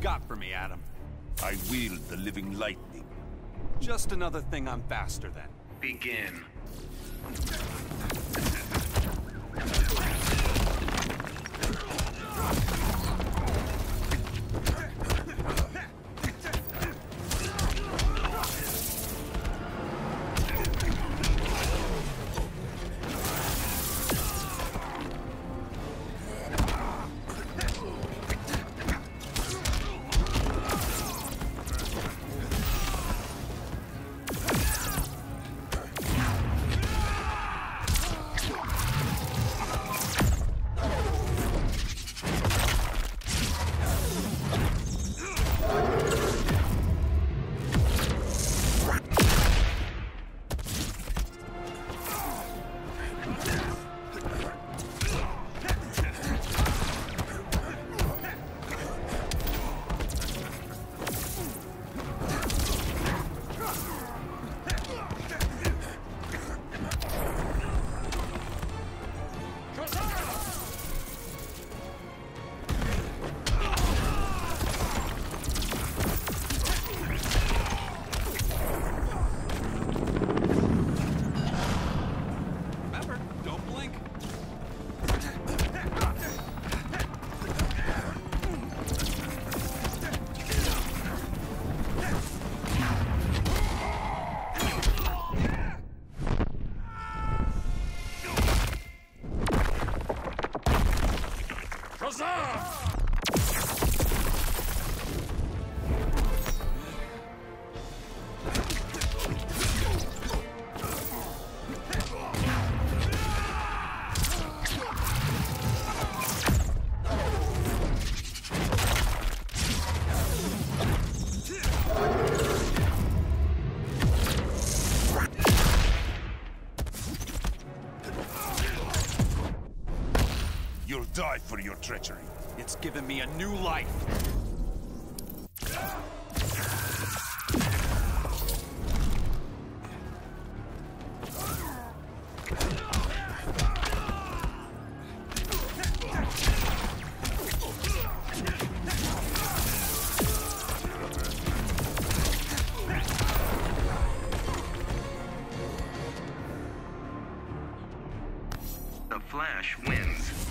got for me, Adam? I wield the living lightning. Just another thing I'm faster than. Begin. Huzzah! You'll die for your treachery. It's given me a new life. The Flash wins.